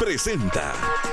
Presenta.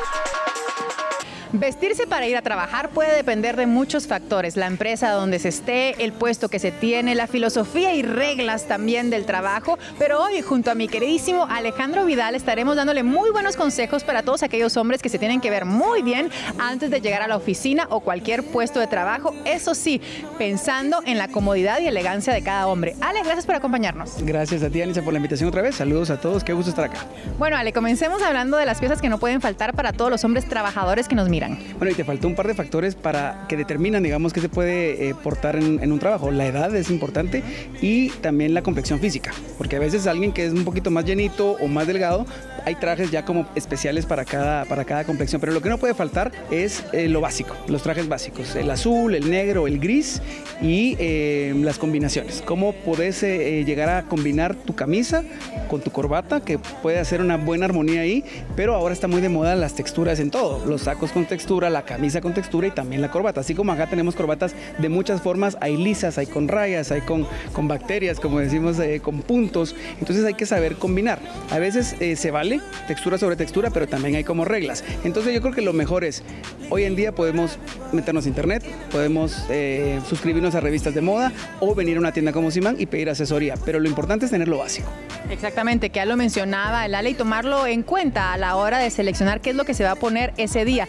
Vestirse para ir a trabajar puede depender de muchos factores, la empresa donde se esté, el puesto que se tiene, la filosofía y reglas también del trabajo, pero hoy junto a mi queridísimo Alejandro Vidal estaremos dándole muy buenos consejos para todos aquellos hombres que se tienen que ver muy bien antes de llegar a la oficina o cualquier puesto de trabajo, eso sí, pensando en la comodidad y elegancia de cada hombre. Ale, gracias por acompañarnos. Gracias a ti, Anisa, por la invitación otra vez. Saludos a todos, qué gusto estar acá. Bueno, Ale, comencemos hablando de las piezas que no pueden faltar para todos los hombres trabajadores que nos miran. Bueno, y te faltó un par de factores para que determinan, digamos, qué se puede eh, portar en, un trabajo. La edad es importante y también la complexión física, porque a veces alguien que es un poquito más llenito o más delgado, hay trajes ya como especiales para cada, para cada complexión, pero lo que no puede faltar es eh, lo básico, los trajes básicos, el azul, el negro, el gris y eh, las combinaciones. Cómo podés llegar a combinar tu camisa con tu corbata, que puede hacer una buena armonía ahí, pero ahora está muy de moda las texturas en todo, los sacos con textura, la camisa con textura y también la corbata. Así como acá tenemos corbatas de muchas formas, hay lisas, hay con rayas, hay con, con bacterias, como decimos, eh, con puntos. Entonces hay que saber combinar. A veces eh, se vale textura sobre textura, pero también hay como reglas. Entonces yo creo que lo mejor es, hoy en día podemos meternos a internet, podemos eh, suscribirnos a revistas de moda o venir a una tienda como Simán y pedir asesoría. Pero lo importante es tener lo básico. Exactamente, que ya lo mencionaba el Ale y tomarlo en cuenta a la hora de seleccionar qué es lo que se va a poner ese día.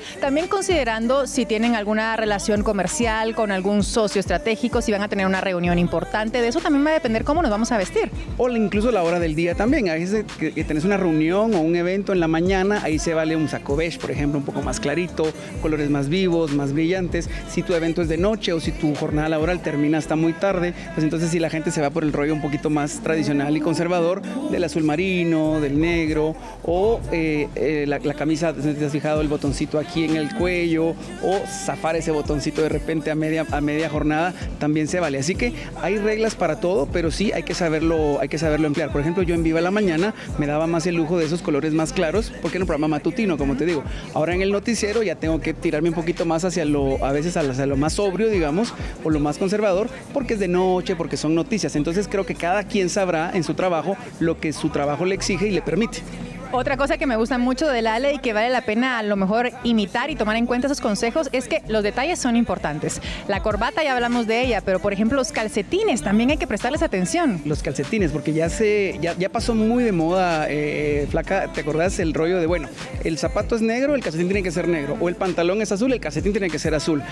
Considerando si tienen alguna relación comercial con algún socio estratégico, si van a tener una reunión importante, de eso también va a depender cómo nos vamos a vestir. O incluso la hora del día también. A veces que, tenés una reunión o un evento en la mañana, ahí se vale un saco beige, por ejemplo, un poco más clarito, colores más vivos, más brillantes. Si tu evento es de noche o si tu jornada laboral termina hasta muy tarde, pues entonces si la gente se va por el rollo un poquito más tradicional y conservador, del azul marino, del negro, o eh, eh, la, camisa, te has fijado el botoncito aquí en el cuello, o zafar ese botoncito de repente a media, a media jornada, también se vale. Así que hay reglas para todo, pero sí hay que saberlo, hay que saberlo emplear. Por ejemplo, yo en Viva la Mañana me daba más el lujo de esos colores más claros, porque era un programa matutino, como te digo. Ahora en el noticiero ya tengo que tirarme un poquito más hacia lo, a veces hacia lo más sobrio, digamos, o lo más conservador, porque es de noche, porque son noticias. Entonces creo que cada quien sabrá en su trabajo lo que su trabajo le exige y le permite. Otra cosa que me gusta mucho de la ley y que vale la pena a lo mejor imitar y tomar en cuenta esos consejos es que los detalles son importantes. La corbata ya hablamos de ella, pero por ejemplo los calcetines también hay que prestarles atención. Los calcetines, porque ya se ya, ya pasó muy de moda, eh, flaca, ¿te acordás el rollo de, bueno, el zapato es negro, el calcetín tiene que ser negro, o el pantalón es azul, el calcetín tiene que ser azul?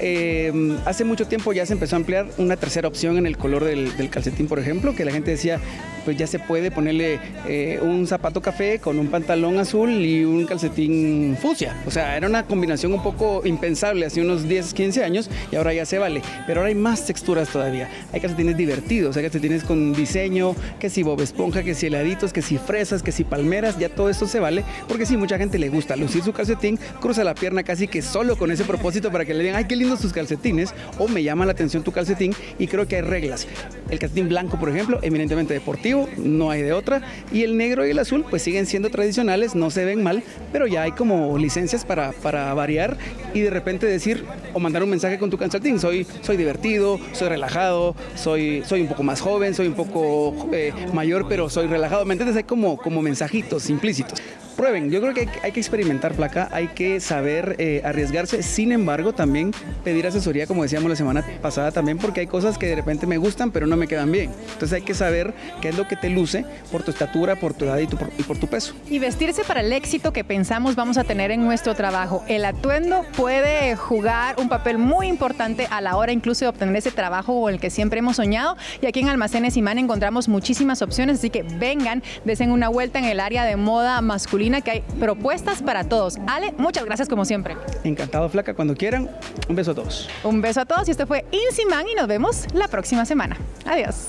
Eh, hace mucho tiempo ya se empezó a ampliar una tercera opción en el color del, calcetín, por ejemplo, que la gente decía, pues ya se puede ponerle eh, un zapato café con un pantalón azul y un calcetín fucsia. O sea, era una combinación un poco impensable hace unos 10, 15 años y ahora ya se vale. Pero ahora hay más texturas todavía. Hay calcetines divertidos, hay calcetines con diseño, que si bob esponja, que si heladitos, que si fresas, que si palmeras, ya todo esto se vale porque sí, mucha gente le gusta lucir su calcetín, cruza la pierna casi que solo con ese propósito para que le digan, ay, qué lindos tus calcetines, o me llama la atención tu calcetín y creo que hay reglas. El calcetín blanco, por ejemplo, eminentemente deportivo, no hay de otra, y el negro y el azul pues siguen siendo tradicionales, no se ven mal, pero ya hay como licencias para, para variar y de repente decir o mandar un mensaje con tu calcetín, soy, soy divertido, soy relajado, soy, soy un poco más joven, soy un poco eh, mayor, pero soy relajado, ¿me entiendes? Hay como, como mensajitos implícitos prueben. Yo creo que hay, que experimentar placa, hay que saber eh, arriesgarse. Sin embargo, también pedir asesoría, como decíamos la semana pasada también, porque hay cosas que de repente me gustan, pero no me quedan bien. Entonces hay que saber qué es lo que te luce por tu estatura, por tu edad y, por, tu peso. Y vestirse para el éxito que pensamos vamos a tener en nuestro trabajo. El atuendo puede jugar un papel muy importante a la hora incluso de obtener ese trabajo con el que siempre hemos soñado. Y aquí en Almacenes Imán encontramos muchísimas opciones, así que vengan, desen una vuelta en el área de moda masculina que hay propuestas para todos. Ale, muchas gracias como siempre. Encantado, Flaca, cuando quieran. Un beso a todos. Un beso a todos y este fue Insiman y nos vemos la próxima semana. Adiós.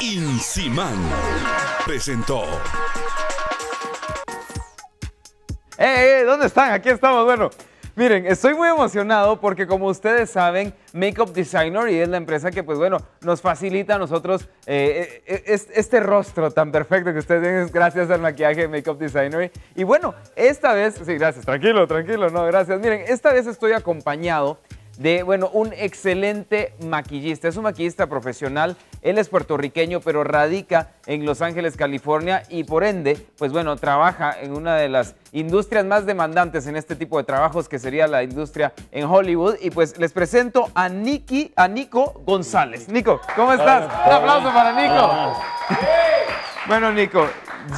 Insiman presentó. ¡Eh, eh! ¿Dónde están? Aquí estamos. Bueno, Miren, estoy muy emocionado porque como ustedes saben, Makeup Designer y es la empresa que pues bueno, nos facilita a nosotros eh, eh, este rostro tan perfecto que ustedes tienen gracias al maquillaje de Makeup Designer. Y bueno, esta vez, sí, gracias, tranquilo, tranquilo, no, gracias. Miren, esta vez estoy acompañado de, bueno, un excelente maquillista. Es un maquillista profesional. Él es puertorriqueño, pero radica en Los Ángeles, California y por ende, pues bueno, trabaja en una de las industrias más demandantes en este tipo de trabajos, que sería la industria en Hollywood. Y pues les presento a Nicky, a Nico González. Nico, ¿cómo estás? Un aplauso para Nico. Bueno, Nico,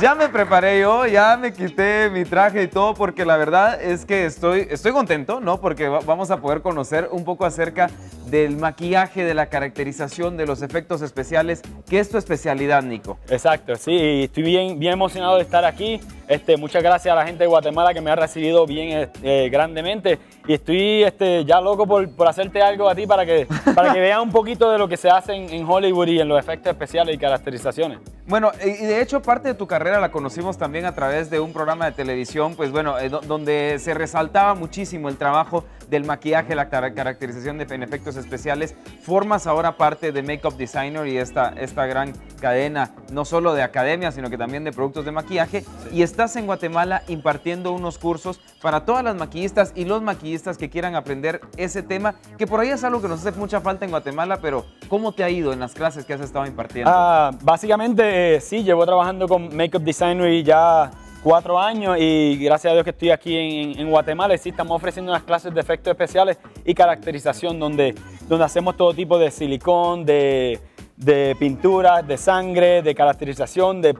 ya me preparé yo, ya me quité mi traje y todo, porque la verdad es que estoy, estoy contento, ¿no? Porque vamos a poder conocer un poco acerca del maquillaje, de la caracterización, de los efectos especiales, que es tu especialidad, Nico. Exacto, sí, estoy bien, bien emocionado de estar aquí. Este, muchas gracias a la gente de Guatemala que me ha recibido bien eh, grandemente y estoy este, ya loco por, por, hacerte algo a ti para que, para que vean un poquito de lo que se hace en, Hollywood y en los efectos especiales y caracterizaciones. Bueno, y de hecho parte de tu carrera la conocimos también a través de un programa de televisión, pues bueno, eh, donde se resaltaba muchísimo el trabajo del maquillaje, la caracterización de en efectos especiales. Formas ahora parte de Makeup Designer y esta, esta gran cadena, no solo de academia, sino que también de productos de maquillaje. Y estás en Guatemala impartiendo unos cursos para todas las maquillistas y los maquillistas que quieran aprender ese tema, que por ahí es algo que nos hace mucha falta en Guatemala, pero ¿cómo te ha ido en las clases que has estado impartiendo? Ah, básicamente, eh, sí, llevo trabajando con Makeup Designer y ya cuatro años y gracias a Dios que estoy aquí en, Guatemala. Sí, estamos ofreciendo unas clases de efectos especiales y caracterización donde, donde hacemos todo tipo de silicón, de, de pinturas, de sangre, de caracterización, de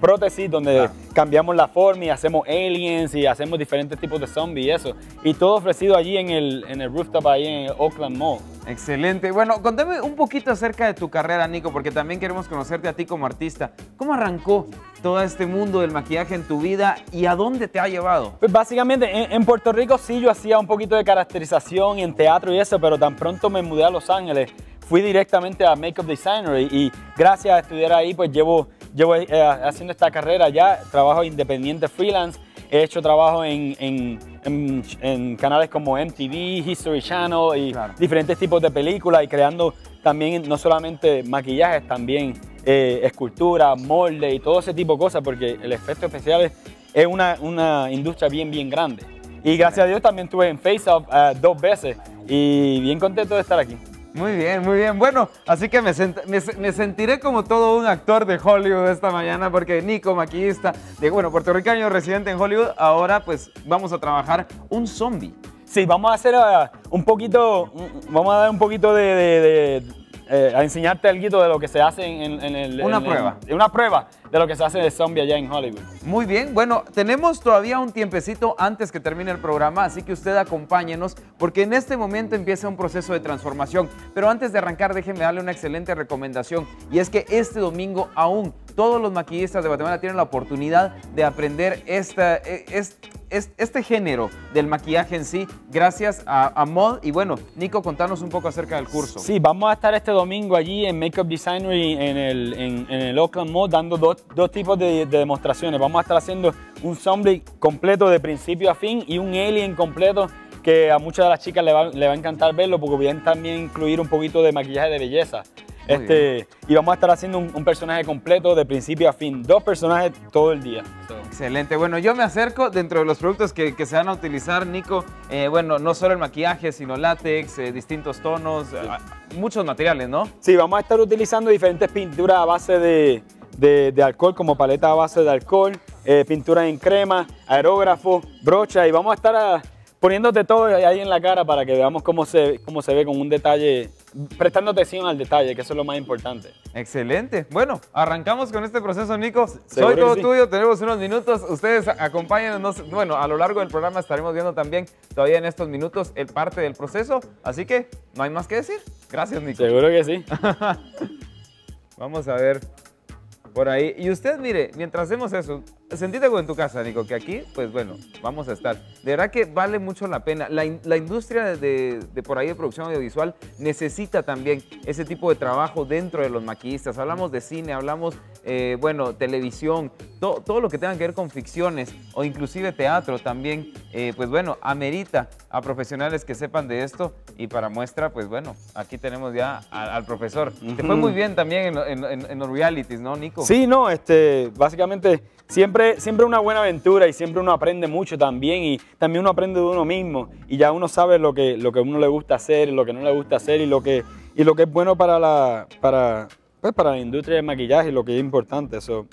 prótesis, donde cambiamos la forma y hacemos aliens y hacemos diferentes tipos de zombies y eso. Y todo ofrecido allí en el, en el rooftop, ahí en Oakland Mall. Excelente. Bueno, contame un poquito acerca de tu carrera, Nico, porque también queremos conocerte a ti como artista. ¿Cómo arrancó todo este mundo del maquillaje en tu vida y a dónde te ha llevado? Pues básicamente en, Puerto Rico sí yo hacía un poquito de caracterización y en teatro y eso, pero tan pronto me mudé a Los Ángeles fui directamente a Makeup Designer y, gracias a estudiar ahí pues llevo, llevo eh, haciendo esta carrera ya, trabajo independiente freelance, he hecho trabajo en, en, canales como MTV, History Channel y diferentes tipos de películas y creando también no solamente maquillajes, también eh, escultura, molde y todo ese tipo de cosas porque el efecto especial es, una, una industria bien, bien grande. Y gracias a Dios también estuve en Face Off eh, dos veces y bien contento de estar aquí. Muy bien, muy bien. Bueno, así que me, sentiré como todo un actor de Hollywood esta mañana porque Nico, maquillista, de, bueno, puertorriqueño residente en Hollywood, ahora pues vamos a trabajar un zombie. Sí, vamos a hacer uh, un poquito, vamos a dar un poquito de eh, a enseñarte algo de lo que se hace en, el... Una prueba. una prueba de lo que se hace de zombie allá en Hollywood. Muy bien, bueno, tenemos todavía un tiempecito antes que termine el programa, así que usted acompáñenos porque en este momento empieza un proceso de transformación. Pero antes de arrancar, déjenme darle una excelente recomendación y es que este domingo aún todos los maquillistas de Guatemala tienen la oportunidad de aprender esta, e, este género del maquillaje en sí gracias a, Mod. Y bueno, Nico, contanos un poco acerca del curso. Sí, vamos a estar este domingo allí en Makeup Designery en el, en, el Oakland Mod dando dos, dos tipos de, demostraciones. Vamos a estar haciendo un zombie completo de principio a fin y un alien completo que a muchas de las chicas le va, le va a encantar verlo porque bien también incluir un poquito de maquillaje de belleza. Este, y vamos a estar haciendo un, personaje completo de principio a fin, dos personajes todo el día. Excelente, bueno, yo me acerco dentro de los productos que, se van a utilizar, Nico, eh, bueno, no solo el maquillaje, sino látex, eh, distintos tonos, ah, muchos materiales, ¿no? Sí, vamos a estar utilizando diferentes pinturas a base de, alcohol, como paleta a base de alcohol, eh, pintura en crema, aerógrafo, brocha, y vamos a estar poniéndote todo ahí en la cara para que veamos cómo se, cómo se ve con un detalle prestando atención al detalle, que eso es lo más importante. Excelente. Bueno, arrancamos con este proceso, Nico. Soy todo tuyo, tenemos unos minutos. Ustedes acompáñenos. Bueno, a lo largo del programa estaremos viendo también todavía en estos minutos el parte del proceso. Así que no hay más que decir. Gracias, Nico. Seguro que sí. Vamos a ver por ahí. Y usted, mire, mientras hacemos eso, sentite como en tu casa, Nico, que aquí, pues bueno, vamos a estar. De verdad que vale mucho la pena. La, industria de, por ahí de producción audiovisual necesita también ese tipo de trabajo dentro de los maquillistas. Hablamos de cine, hablamos, eh, bueno, televisión, todo lo que tenga que ver con ficciones o inclusive teatro también, eh, pues bueno, amerita a profesionales que sepan de esto. Y para muestra, pues bueno, aquí tenemos ya al, profesor. Te fue muy bien también en, en los realities, ¿no, Nico? Sí, no, este, básicamente siempre siempre, siempre una buena aventura y siempre uno aprende mucho también y también uno aprende de uno mismo y ya uno sabe lo que, lo que a uno le gusta hacer, lo que no le gusta hacer y lo que, y lo que es bueno para la, para, pues, para la industria del maquillaje lo que es importante. Eso.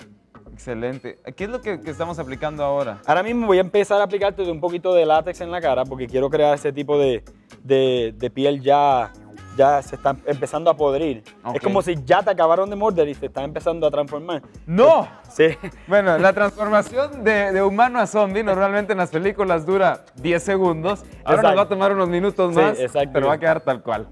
Excelente. ¿Qué es lo que, que estamos aplicando ahora? Ahora mismo voy a empezar a aplicarte un poquito de látex en la cara porque quiero crear ese tipo de, de, de piel ya, ya se está empezando a podrir. Ok. Es como si ya te acabaron de morder y se está empezando a transformar. ¡No! Sí. Bueno, la transformación de, de humano a zombie normalmente en las películas dura 10 segundos. Ahora nos Exacto. va a tomar unos minutos Sí, más, exacto. pero va a quedar tal cual.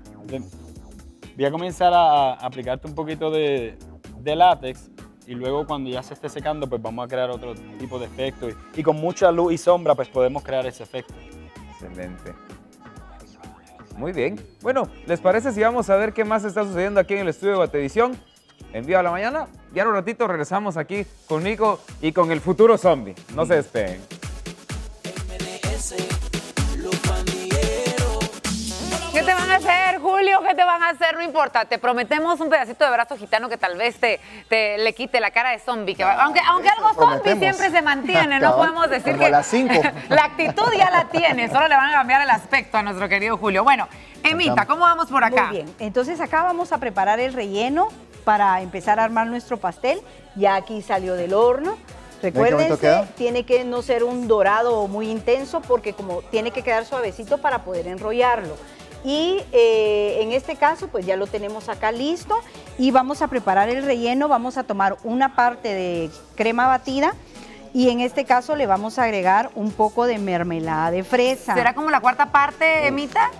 Voy a comenzar a, a aplicarte un poquito de, de látex y luego cuando ya se esté secando pues vamos a crear otro tipo de efecto y, y con mucha luz y sombra pues podemos crear ese efecto. Excelente. Muy bien. Bueno, ¿les parece si vamos a ver qué más está sucediendo aquí en el estudio de Batevisión? En Viva la Mañana. Y ahora un ratito regresamos aquí con Nico y con el futuro zombie. No se despeguen. ¿Qué van a hacer, Julio? ¿Qué te van a hacer? No importa. Te prometemos un pedacito de brazo gitano que tal vez te, te le quite la cara de zombie. que va- aunque aunque algo zombie siempre se mantiene, no podemos decir como que a las cinco. la actitud ya la tiene, solo le van a cambiar el aspecto a nuestro querido Julio. Bueno, Emita, ¿cómo vamos por acá? Muy bien, entonces acá vamos a preparar el relleno para empezar a armar nuestro pastel. Ya aquí salió del horno. Recuérdense, tiene que no ser un dorado muy intenso porque como tiene que quedar suavecito para poder enrollarlo. Y eh, en este caso, pues ya lo tenemos acá listo y vamos a preparar el relleno. Vamos a tomar una parte de crema batida y en este caso le vamos a agregar un poco de mermelada de fresa. ¿Será como la cuarta parte, Emita?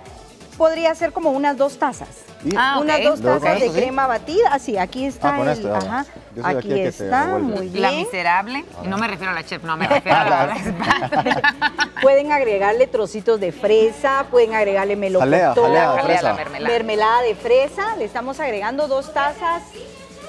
Podría ser como unas dos tazas. Y- Ah, Unas dos ¿Luego con tazas de sí? crema batida. Así, aquí está Ah, con el. ajá, aquí el está, muy La bien. miserable. Y no me refiero a la chef, no, me refiero a la, Pueden agregarle trocitos de fresa, pueden agregarle melocotón, Jalea, jalea, Jalea, fresa. la mermelada. mermelada de fresa. Le estamos agregando dos tazas.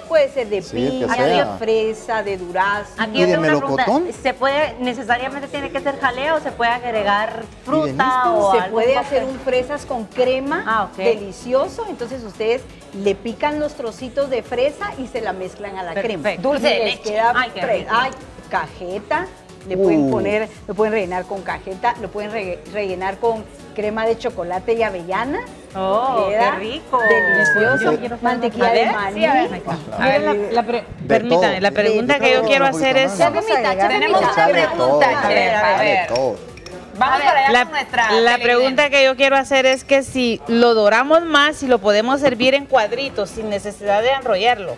Puede ser de Sí, piña, de fresa, de durazno. Aquí ¿Y yo de tengo una pregunta. melocotón? ¿Se puede, necesariamente tiene que ser jalea o se puede agregar fruta o Se algo puede hacer un fresas con crema Ah, delicioso. Entonces ustedes le pican los trocitos de fresa y se la mezclan a la crema. Perfecto. Dulce Y de les leche. queda Ay, qué ay, cajeta. Le pueden Uh. poner, lo pueden rellenar con cajeta, lo pueden re- rellenar con crema de chocolate y avellana. Oh, Queda qué rico. Delicioso. Mantequilla de maní. sí, a ver. Miren, la, la pre- permítame, todo. la pregunta Sí, que yo quiero hacer es... Tenemos una pregunta, chef, a ver. Vamos para allá La, con nuestra la pregunta que yo quiero hacer es que si lo doramos más, si lo podemos servir en cuadritos sin necesidad de enrollarlo,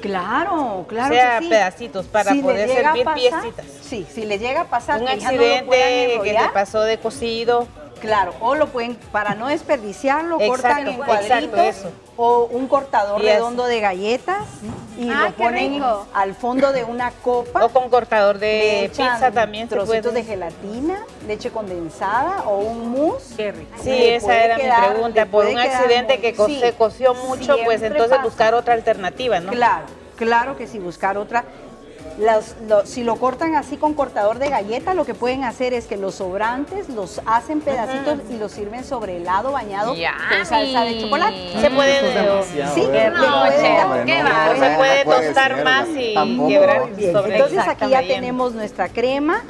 Claro, claro. o sea, que sí. pedacitos para Si poder servir pasar- piecitas. Sí, si le llega a pasar Un que ya no lo puedan accidente que se pasó de cocido. Claro, o lo pueden, para no desperdiciarlo, Exacto, cortan en cuadritos o un cortador Yes. redondo de galletas y Ah, lo ponen rico. al fondo de una copa. O con cortador de pizza también se trocitos puede. de gelatina, leche condensada o un mousse. Qué rico. Sí, Le esa era quedar- mi pregunta. Por un accidente muy- que co- sí, se coció mucho, pues entonces pasa. buscar otra alternativa, ¿no? Claro, claro que sí, buscar otra. Si lo cortan así con cortador de galleta, lo que pueden hacer es que los sobrantes los hacen pedacitos y los sirven sobre helado bañado con salsa de chocolate. Se puede... Eso es demasiado. Sí, se puede puede tostar ser, más y quebrar Entonces aquí ya tenemos nuestra crema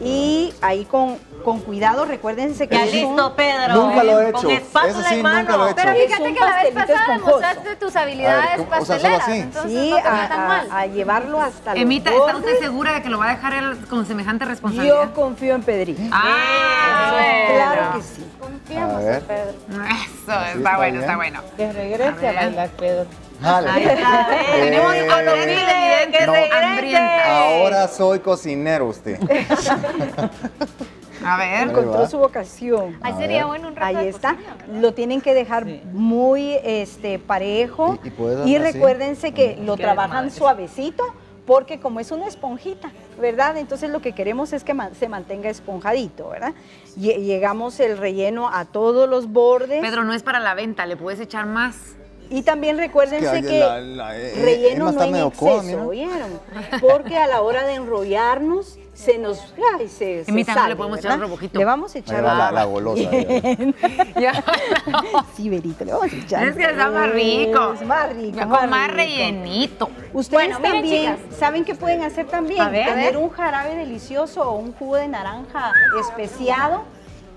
y ahí con, con cuidado, recuérdense que Ya listo, Pedro. Nunca lo he Con hecho. espátula Eso sí, en mano. nunca lo he hecho. Pero fíjate que la vez pasada demostraste tus habilidades A ver, ¿cómo- o sea, pasteleras, entonces Sí, no te a, tan mal. a- a llevarlo hasta los Emita, ¿está bordes. usted segura de que lo va a dejar él con semejante responsabilidad? Yo confío en Pedrito. Ah, bueno. Claro que sí. Confiamos A ver. en Pedro. Eso, está está bueno, bien. está bueno. Que regrese a bailar, Pedro. Jale. Ahí está, ¿ves? Tenemos Eh, a los que hambrientas. Ahora soy cocinero usted. A ver. Encontró su vocación. Ahí A sería bueno un rato Ahí de está. cocina. Lo tienen que dejar muy este parejo. Y- y así. recuérdense que lo trabajan suavecito porque como es una esponjita, ¿verdad? Entonces lo que queremos es que man- se mantenga esponjadito, ¿verdad? Lle- Llegamos el relleno a todos los bordes. Pedro, no es para la venta, le puedes echar más. Y también recuérdense Es que, que la- la- eh, relleno no en exceso. ¿oyeron? Porque a la hora de enrollarnos se nos, ay, se, se Emita, ¿no sale, le podemos echar un rebujito? Le vamos a echar va la, un- la golosa. Bien. Ya. Sí, Berito, le vamos a echar. Es que está más rico. Es más rico. Con más rico. rellenito. Ustedes Bueno, también. ¿saben qué pueden hacer también? A ver. Tener un jarabe delicioso o un jugo de naranja especiado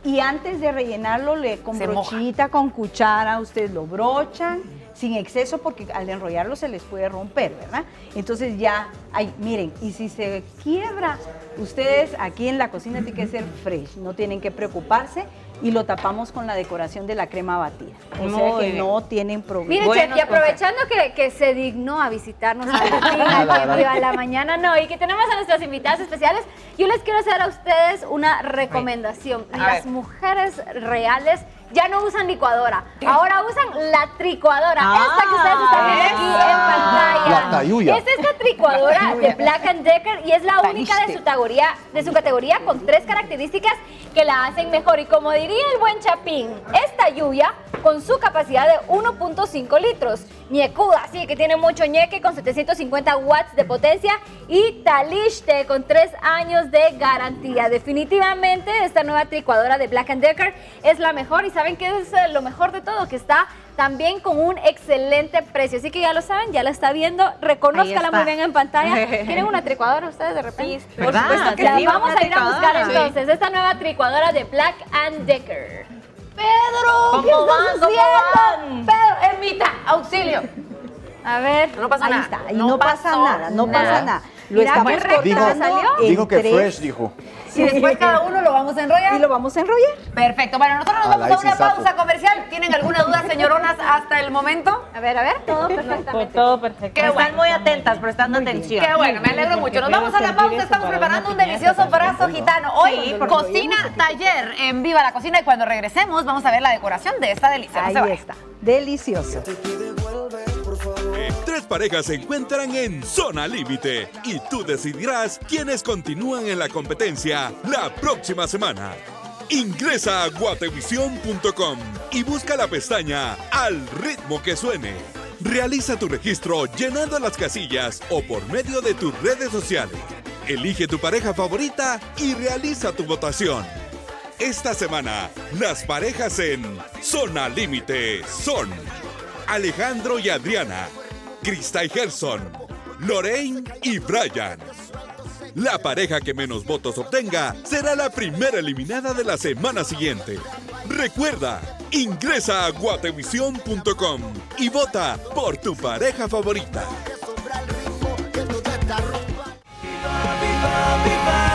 y antes de rellenarlo le con Se moja. brochita, con cuchara, ustedes lo brochan sin exceso porque al enrollarlo se les puede romper, ¿verdad? Entonces ya, ay, miren, y si se quiebra, ustedes aquí en la cocina tiene que ser fresh, no tienen que preocuparse y lo tapamos con la decoración de la crema batida. O sea Muy que bien. no tienen problema. Mire, Buenos Chef, y aprovechando que, que se dignó a visitarnos a la. Viva la Mañana, no, y que tenemos a nuestras invitadas especiales, yo les quiero hacer a ustedes una recomendación. A Las mujeres reales ya no usan licuadora, ahora usan la tricuadora, esta que ustedes están viendo aquí en pantalla. La tayuya. Es esta tricuadora de Black and Decker y es la única de su categoría, de su categoría con tres características que la hacen mejor. Y como diría el buen Chapín, esta lluvia con su capacidad de 1.5 litros, ñecuda, así que tiene mucho ñeque con 750 watts de potencia y taliste con 3 años de garantía. Definitivamente esta nueva tricuadora de Black and Decker es la mejor y saben que es eh, lo mejor de todo, que está también con un excelente precio. Así que ya lo saben, ya la está viendo, reconózcala muy bien en pantalla. ¿Quieren una tricuadora ustedes de repente? Por ¿Verdad? supuesto que La sí, vamos a ir a buscar entonces, esta nueva tricuadora de Black and Decker. Pedro, ¿qué ¿Cómo van? estás ¿Cómo haciendo? Ermita, auxilio. A ver. No pasa Ahí nada. está, y No no, pasa nada, no pasa nada. nada. Lo Mira, estamos Dijo, cortando salió. en dijo que fresh, dijo. Y después cada uno lo vamos a enrollar. y lo vamos a enrollar. Perfecto. Bueno, nosotros nos A vamos a una Isis Sapo. pausa comercial. ¿Tienen alguna duda, señoronas, hasta el momento? A ver, a ver, todo perfectamente. Todo perfecto. Qué Están bueno. muy atentas, prestando atención. Qué bueno, me alegro mucho. Nos vamos a la pausa. Estamos preparando un delicioso brazo gitano. Hoy, cocina taller en Viva la Cocina. Y cuando regresemos, vamos a ver la decoración de esta delicia. No Ahí se vayan. está, delicioso. Tres parejas se encuentran en zona límite y tú decidirás quiénes continúan en la competencia la próxima semana. Ingresa a guatevision.com y busca la pestaña Al ritmo que suene. Realiza tu registro llenando las casillas o por medio de tus redes sociales. Elige tu pareja favorita y realiza tu votación. Esta semana, las parejas en Zona Límite son Alejandro y Adriana, Krista y Gerson, Lorraine y Brian. La pareja que menos votos obtenga será la primera eliminada de la semana siguiente. Recuerda, ingresa a guatevision.com y vota por tu pareja favorita. Viva, viva,